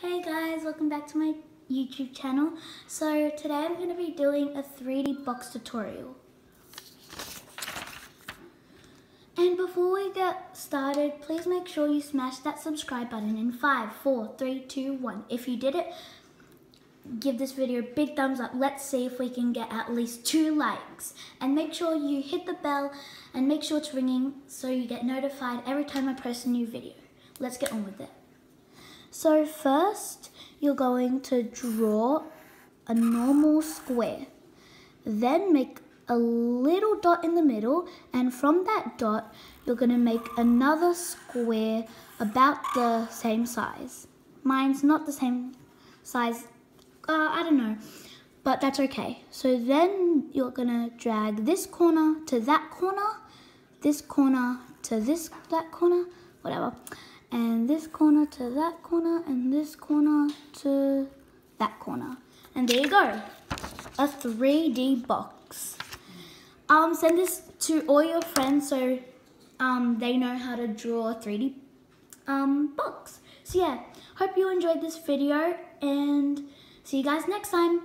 Hey guys, welcome back to my YouTube channel. So today I'm going to be doing a 3D box tutorial. And before we get started, please make sure you smash that subscribe button in 5, 4, 3, 2, 1. If you did it, give this video a big thumbs up. Let's see if we can get at least two likes. And make sure you hit the bell and make sure it's ringing so you get notified every time I post a new video. Let's get on with it. So first, you're going to draw a normal square. Then make a little dot in the middle and from that dot, you're going to make another square about the same size. Mine's not the same size, uh, I don't know, but that's okay. So then you're going to drag this corner to that corner, this corner to this, that corner, whatever and this corner to that corner and this corner to that corner. And there you go, a 3D box. Um, send this to all your friends so um, they know how to draw a 3D um, box. So yeah, hope you enjoyed this video and see you guys next time.